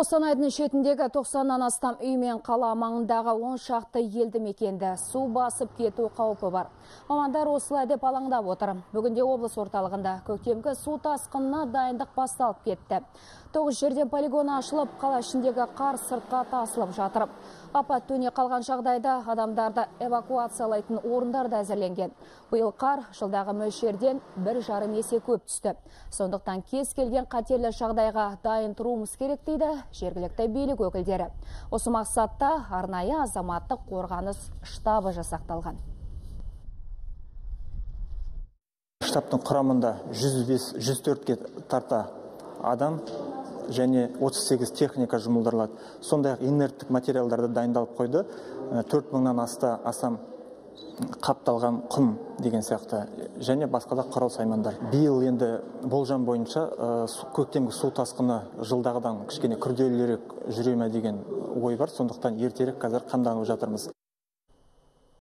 Қостанайдың шетіндегі 90-нан астам үй мен қала маңындағы 10 шақты елді мекенді су басып кету қаупі бар. Мамандар осылай деп алаңдап отыр. Бүгінде облыс орталығында көктемгі су тасқынына дайындық басталып кетті. Тоғыз жерден полигон ашылып, қала ішіндегі қар сыртқа тасылып жатыр. Апат төне қалған жағдайда адамдарды эвакуациялайтын орындар да әзірленген. Биыл қар жылдағы мөлшерден бір жарым есе көп түсті. Сондықтан кез келген қатерлі жағдайға дайын тұруымыз керек дейді жергілікті билік өкілдері. Осы мақсатта арнайы азаматтық қорғаныс штабы жасақталған. штабтың құрамында 105-104-ке тарта адам және 38 техника жұмылдырылады сондай ақ инерттік материалдарды дайындалып қойды төрт мыңнан аста асам қапталған құм деген сияқты. Және басқа да құрал саймандар. Биыл енді болжам бойынша көктемгі су тасқыны жылдағыдан кішкене күрделірек жүре ме деген ой бар. Сондықтан ертерек қазір қамданып жатырмыз.